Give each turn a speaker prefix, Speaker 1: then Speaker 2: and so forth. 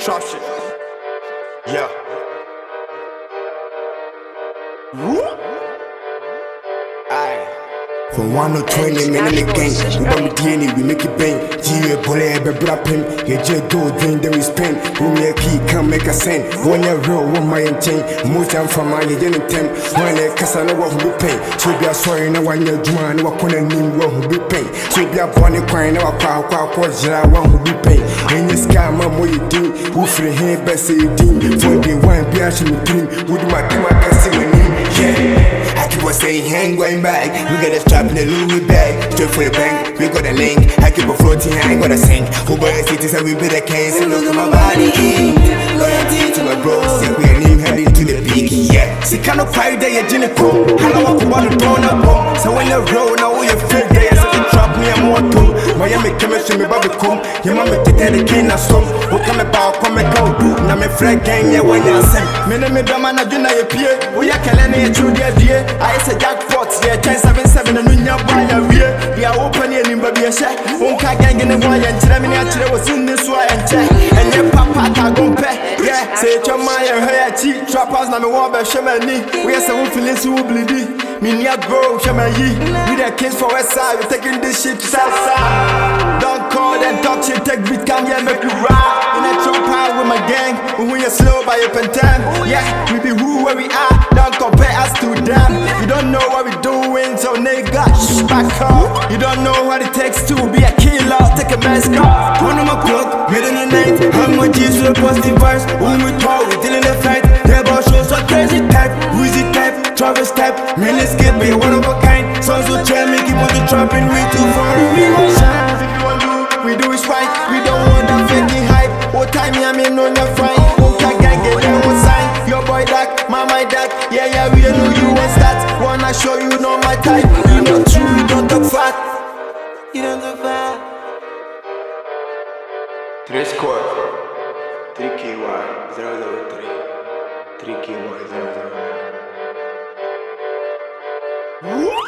Speaker 1: Trap shit. Yeah. Aye.
Speaker 2: 1 to 20 men in the gang, we the DNA, we make it bang. Yeah, bullet, be brap him. Yeah, J do, then there is pen. Who me a key, can make a send. One year real, one my chain. Most I'm from my yen and ten. One year, I know what who be pay. So be a sorry, no one year, Juma, no one can name what who be pay. So be a bonny crying, no one quack, quack, quack, jira, one who be pay. In this guy, my what you do, who free him, best you do. For the one, be a shimmy dream. Would my team, I can see my name. Yeah. I keep on saying, hang going back. We got a strap in the Louis bag. Straight for the bank, we got a link. I keep on floating, I ain't gonna sink. Who boy cities and we be the case. And look at my body. Loyalty to my bros. Yeah, we are name heading to the peak. Yeah. See, kind of pride there, you're Jinico. Hello, I'm about to turn up. So when you roll, now are fake there. So you drop me a more too. Miami chemistry, me baby come. Your mama to tell the king of some. Who come about. Now me flag gang, yeah, when you're sent. Me drama, na do ye pie. We are killing it through the idea. I say jackpot, yeah, 1077 and Nunya Baya Ria. Yeah, open your nimba be a share. Unka gang in the boy and Jeremy actually was in this way and check. And your papa tagumpe. Yeah, say your my and her cheap trappers, na me wabe shamani. We are some feelings who bleedy. Me near grow, shamayi. We the kids for West Side, we taking this shit to South Side. Don't call them talk shit, take beat, come here, make you ride. When you're slow by your time. Yeah, we be who where we are, don't compare us to them. You don't know what we doing, so nigga, back up. You don't know what it takes to be a killer, take a mask off. One on my clock, middle of the night. How much is the positive vibes? When we talk, we dealing the fight. Yeah, but shows so crazy type, wheezy type, Travis type. Man, let's one of a kind. Songs will tell me, keep on the trapping, we too far, we gon' shine. If you want to, we do it right. We don't want that faking hype. What time yeah, me know you're fine. Okay, My Dak. Yeah, yeah, we know you want start. Wanna show you know my type. You know true, you don't talk fat. You don't talk fat.
Speaker 1: Three score. 3KY 003. 3KY 009.